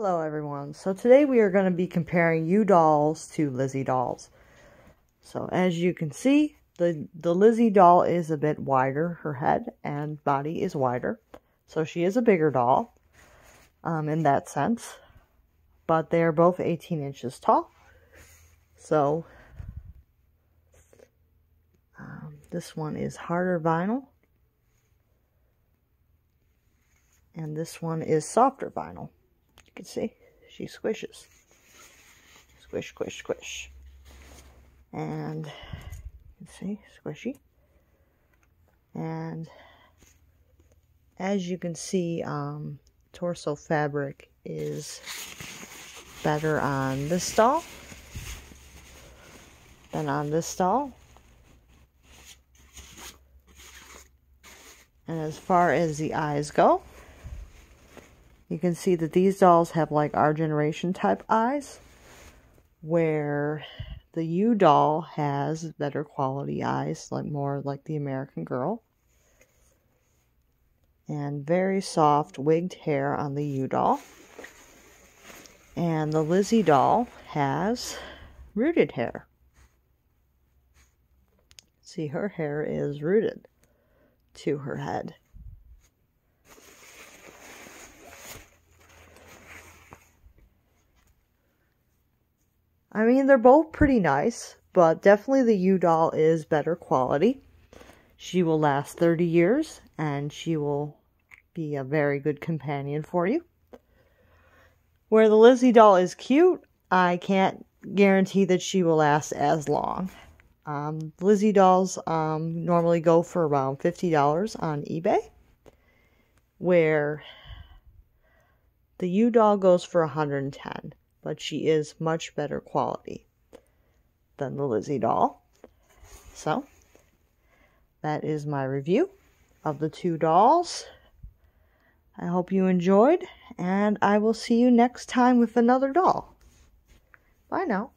Hello everyone. So today we are going to be comparing U dolls to Lissi dolls. So as you can see, the, the Lissi doll is a bit wider. Her head and body is wider. So she is a bigger doll um, in that sense. But they are both 18 inches tall. So um, this one is harder vinyl. And this one is softer vinyl can see, she squishes. Squish, squish, squish. And you can see, squishy. And as you can see, um, torso fabric is better on this doll than on this doll. And as far as the eyes go, you can see that these dolls have like our generation type eyes, where the U doll has better quality eyes, like more like the American Girl. And very soft wigged hair on the U doll. And the Lissi doll has rooted hair. See, her hair is rooted to her head. I mean, they're both pretty nice, but definitely the U doll is better quality. She will last 30 years, and she will be a very good companion for you. Where the Lissi doll is cute, I can't guarantee that she will last as long. Um, Lissi dolls um, normally go for around $50 on eBay, where the U doll goes for 110 but she is much better quality than the Lissi doll. So, that is my review of the two dolls. I hope you enjoyed, and I will see you next time with another doll. Bye now.